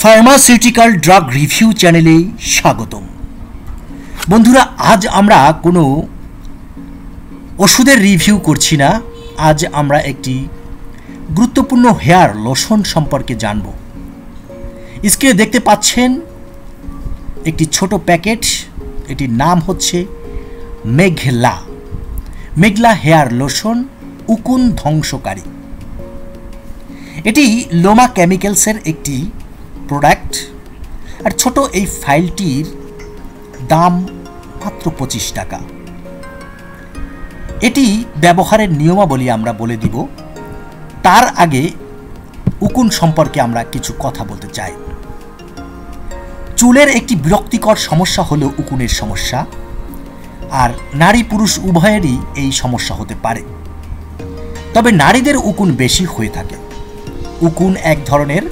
Pharmaceutical drug review চ্যানেলে স্বাগতম। বন্ধুরা, আজ আমরা কোনো ওষুধের রিভিউ করছি না। আজ আমরা একটি গুরুত্বপূর্ণ হেয়ার লোশন সম্পর্কে জানব। স্ক্রিনে দেখতে পাচ্ছেন একটি ছোট প্যাকেট। এটির নাম হচ্ছে মেঘলা। মেঘলা হেয়ার লোশন উকুন ধ্বংসকারী। এটি লোমা কেমিক্যালসের একটি প্রোডাক্ট আর ছোট এই ফাইলটির দাম মাত্র পঁচিশ টাকা। এটি ব্যবহারের নিয়মাবলী আমরা বলে দিব। তার আগে উকুন সম্পর্কে আমরা কিছু কথা বলতে চাই। চুলের একটি বিরক্তিকর সমস্যা হলো উকুনের সমস্যা, আর নারী পুরুষ উভয়েরই এই সমস্যা হতে পারে। তবে নারীদের উকুন বেশি হয়ে থাকে। উকুন এক ধরনের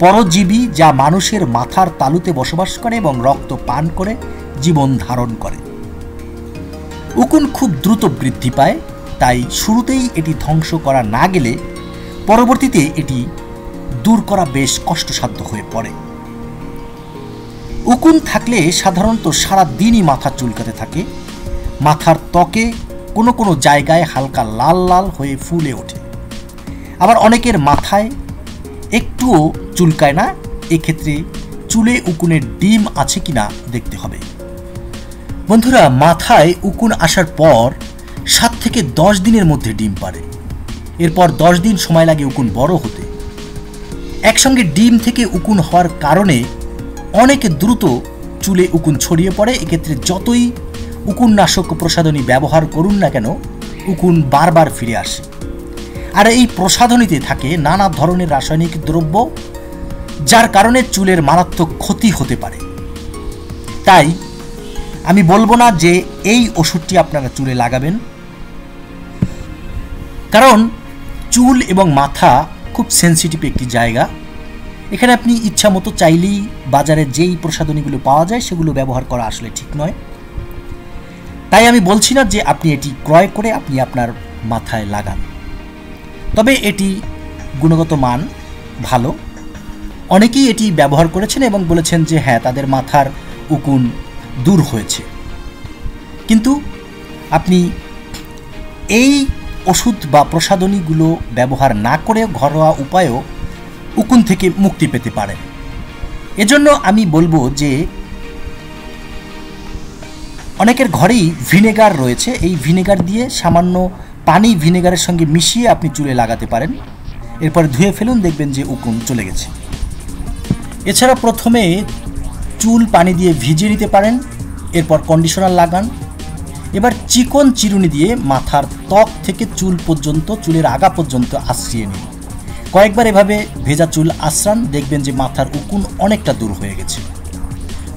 পরজীবী যা মানুষের মাথার তালুতে বসবাস করে এবং রক্ত পান করে, জীবন ধারণ করে। উকুন খুব দ্রুত বৃদ্ধি পায়, তাই শুরুতেই এটি ধ্বংস করা না গেলে পরবর্তীতে এটি দূর করা বেশ কষ্টসাধ্য হয়ে পড়ে। উকুন থাকলে সাধারণত সারা দিনই মাথা চুলকাতে থাকে। মাথার ত্বকে কোনো কোনো জায়গায় হালকা লাল লাল হয়ে ফুলে ওঠে। আবার অনেকের মাথায় একটুও চুলকায় না, এক্ষেত্রে চুলে উকুনের ডিম আছে কিনা দেখতে হবে। বন্ধুরা, মাথায় উকুন আসার পর সাত থেকে দশ দিনের মধ্যে ডিম পারে এরপর দশ দিন সময় লাগে উকুন বড় হতে। একসঙ্গে ডিম থেকে উকুন হওয়ার কারণে অনেক দ্রুত চুলে উকুন ছড়িয়ে পড়ে। এক্ষেত্রে যতই উকুননাশক প্রসাধনী ব্যবহার করুন না কেন, উকুন বারবার ফিরে আসে। আর এই প্রসাধনীতে থাকে নানা ধরনের রাসায়নিক দ্রব্য, যার কারণে চুলের মারাত্মক ক্ষতি হতে পারে। তাই আমি বলব না যে এই ওষুধটি আপনারা চুলে লাগাবেন। কারণ চুল এবং মাথা খুব সেন্সিটিভ একটি জায়গা। এখানে আপনি ইচ্ছা মতো চাইলেই বাজারে যেই প্রসাধনীগুলো পাওয়া যায় সেগুলো ব্যবহার করা আসলে ঠিক নয়। তাই আমি বলছি না যে আপনি এটি ক্রয় করে আপনি আপনার মাথায় লাগান। তবে এটি গুণগত মান ভালো। অনেকেই এটি ব্যবহার করেছেন এবং বলেছেন যে হ্যাঁ তাদের মাথার উকুন দূর হয়েছে। কিন্তু আপনি এই ওষুধ বা প্রসাধনীগুলো ব্যবহার না করে ঘরোয়া উপায়েও উকুন থেকে মুক্তি পেতে পারেন। এজন্য আমি বলব যে অনেকের ঘরেই ভিনেগার রয়েছে। এই ভিনেগার দিয়ে সামান্য পানি ভিনেগারের সঙ্গে মিশিয়ে আপনি চুলে লাগাতে পারেন। এরপর ধুয়ে ফেলুন, দেখবেন যে উকুন চলে গেছে। এছাড়া প্রথমে চুল পানি দিয়ে ভিজিয়ে নিতে পারেন, এরপর কন্ডিশনার লাগান। এবার চিকন চিরুনি দিয়ে মাথার ত্বক থেকে চুল পর্যন্ত, চুলের আগা পর্যন্ত আশ্রিয়ে নিন। কয়েকবার এভাবে ভেজা চুল আশ্রান, দেখবেন যে মাথার উকুন অনেকটা দূর হয়ে গেছে।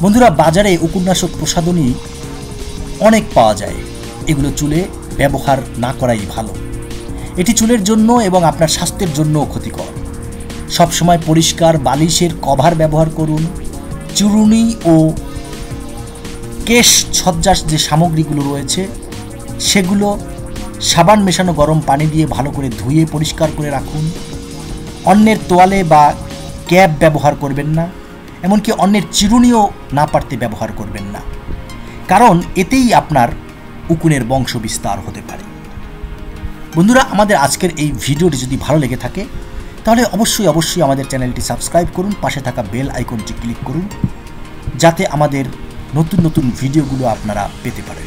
বন্ধুরা, বাজারে উকুননাশক প্রসাধনী অনেক পাওয়া যায়। এগুলো চুলে ব্যবহার না করাই ভালো। এটি চুলের জন্য এবং আপনার স্বাস্থ্যের জন্যও ক্ষতিকর। সবসময় পরিষ্কার বালিশের কভার ব্যবহার করুন। চুরুনি ও কেশ ছজ্জাস যে সামগ্রীগুলো রয়েছে, সেগুলো সাবান মেশানো গরম পানি দিয়ে ভালো করে ধুয়ে পরিষ্কার করে রাখুন। অন্যের তোয়ালে বা ক্যাব ব্যবহার করবেন না, এমনকি অন্যের চিরুনিও না পারতে ব্যবহার করবেন না। কারণ এতেই আপনার উকুনের বংশ বিস্তার হতে পারে। বন্ধুরা, আমাদের আজকের এই ভিডিওটি যদি ভালো লেগে থাকে, তাহলে অবশ্যই অবশ্যই আমাদের চ্যানেলটি সাবস্ক্রাইব করুন, পাশে থাকা বেল আইকনটি ক্লিক করুন, যাতে আমাদের নতুন নতুন ভিডিওগুলো আপনারা পেতে পারেন।